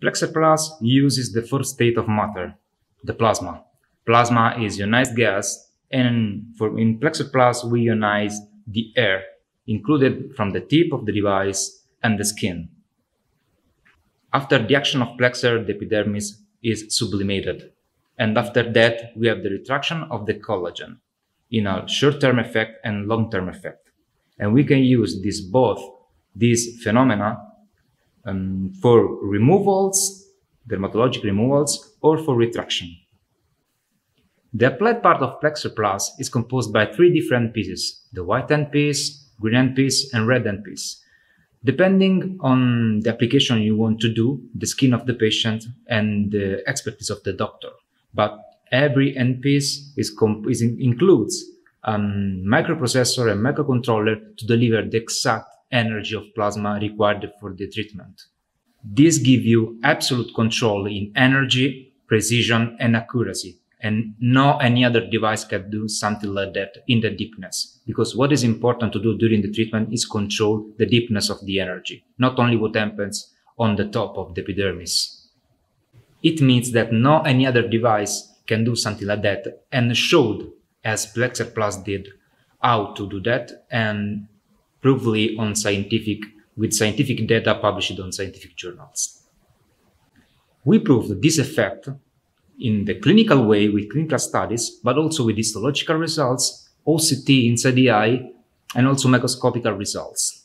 Plexr Plus uses the first state of matter, the plasma. Plasma is ionized gas, and for in Plexr Plus we ionize the air included from the tip of the device and the skin. After the action of Plexr, the epidermis is sublimated. And after that, we have the retraction of the collagen in a short-term effect and long-term effect. And we can use this both these phenomena um, for removals, dermatologic removals, or for retraction. The applied part of Plexr Plus is composed by three different pieces, the white end piece, green end piece, and red end piece. Depending on the application you want to do, the skin of the patient and the expertise of the doctor. But every end piece is, is includes a microprocessor and microcontroller to deliver the exact energy of plasma required for the treatment. This gives you absolute control in energy, precision, and accuracy. And no any other device can do something like that in the deepness. Because what is important to do during the treatment is control the deepness of the energy, not only what happens on the top of the epidermis. It means that no any other device can do something like that and showed, as Plexr Plus did, how to do that and provably on scientific with scientific data published on scientific journals. We proved this effect in the clinical way with clinical studies, but also with histological results, OCT inside the eye, and also microscopical results.